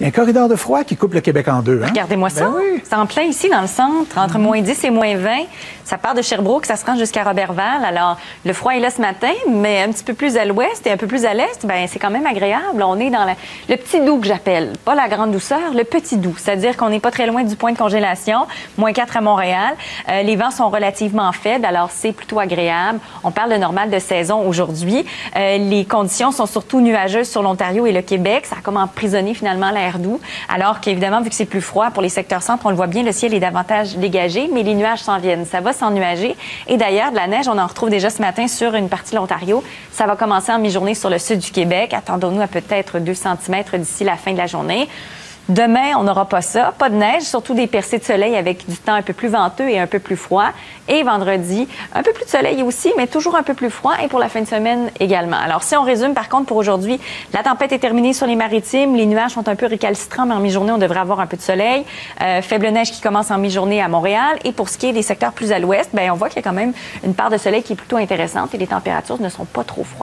Il y a un corridor de froid qui coupe le Québec en deux. Hein? Regardez-moi ça. Ben oui. C'est en plein ici, dans le centre, entre Mhm. moins 10 et moins 20. Ça part de Sherbrooke, ça se rend jusqu'à Robertval. Alors, le froid est là ce matin, mais un petit peu plus à l'ouest et un peu plus à l'est, ben c'est quand même agréable. On est dans la- le petit doux que j'appelle. Pas la grande douceur, le petit doux. C'est-à-dire qu'on n'est pas très loin du point de congélation. Moins 4 à Montréal. Euh, les vents sont relativement faibles, alors c'est plutôt agréable. On parle de normal de saison aujourd'hui. Euh, les conditions sont surtout nuageuses sur l'Ontario et le Québec. Ça a comme emprisonné finalement l'air Alors qu'évidemment, vu que c'est plus froid pour les secteurs centres, on le voit bien, le ciel est davantage dégagé, mais les nuages s'en viennent. Ça va s'ennuager. Et d'ailleurs, de la neige, on en retrouve déjà ce matin sur une partie de l'Ontario. Ça va commencer en mi-journée sur le sud du Québec. Attendons-nous à peut-être 2 cm d'ici la fin de la journée. Demain, on n'aura pas ça. Pas de neige, surtout des percées de soleil avec du temps un peu plus venteux et un peu plus froid. Et vendredi, un peu plus de soleil aussi, mais toujours un peu plus froid. Et pour la fin de semaine également. Alors, si on résume, par contre, pour aujourd'hui, la tempête est terminée sur les maritimes. Les nuages sont un peu récalcitrants, mais en mi-journée, on devrait avoir un peu de soleil. Euh, faible neige qui commence en mi-journée à Montréal. Et pour ce qui est des secteurs plus à l'ouest, ben, on voit qu'il y a quand même une part de soleil qui est plutôt intéressante et les températures ne sont pas trop froides.